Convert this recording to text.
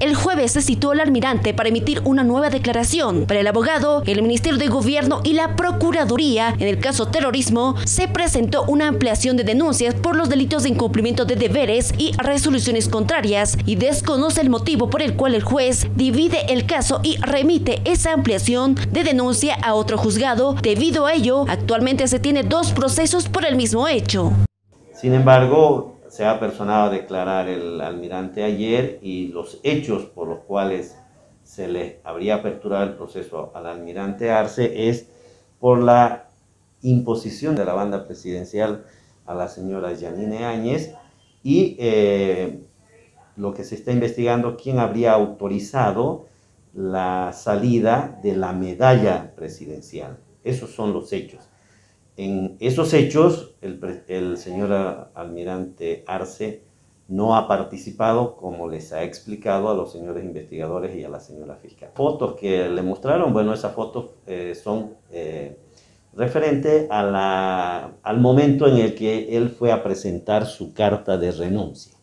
El jueves se citó al almirante para emitir una nueva declaración. Para el abogado, el Ministerio de Gobierno y la Procuraduría, en el caso terrorismo, se presentó una ampliación de denuncias por los delitos de incumplimiento de deberes y resoluciones contrarias y desconoce el motivo por el cual el juez divide el caso y remite esa ampliación de denuncia a otro juzgado. Debido a ello, actualmente se tiene dos procesos por el mismo hecho. Sin embargo, se ha personado a declarar el almirante ayer y los hechos por los cuales se le habría aperturado el proceso al almirante Arce es por la imposición de la banda presidencial a la señora Yanine Áñez y eh, lo que se está investigando, quién habría autorizado la salida de la medalla presidencial. Esos son los hechos. En esos hechos, el, señor almirante Arce no ha participado, como les ha explicado a los señores investigadores y a la señora fiscal. Fotos que le mostraron, bueno, esas fotos eh, son eh, referente a la, al momento en el que él fue a presentar su carta de renuncia.